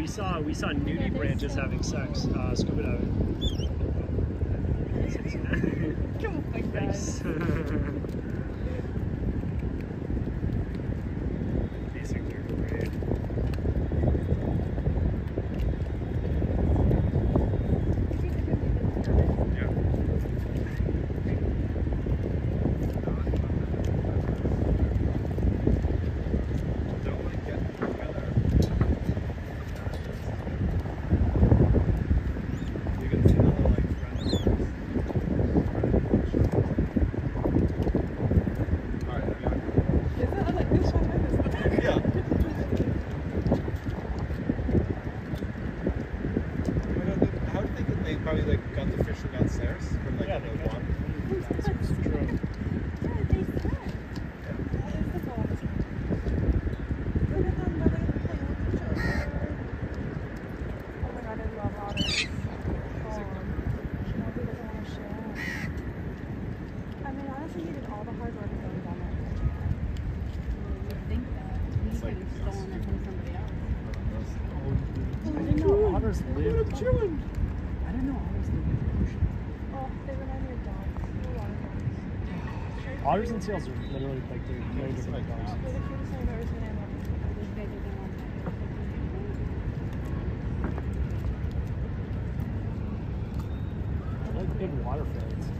we saw we saw nudibranch just having sex, uh, scuba diving. my god. Thanks. they probably like got the fishing downstairs from like Yeah, that's true. Yeah. I mean, honestly, he did all the they got one? This is true. It's like I didn't know otters live. I didn't know otters live in the ocean. Otters and seals are literally like they're no different dogs. I like big water ferrets.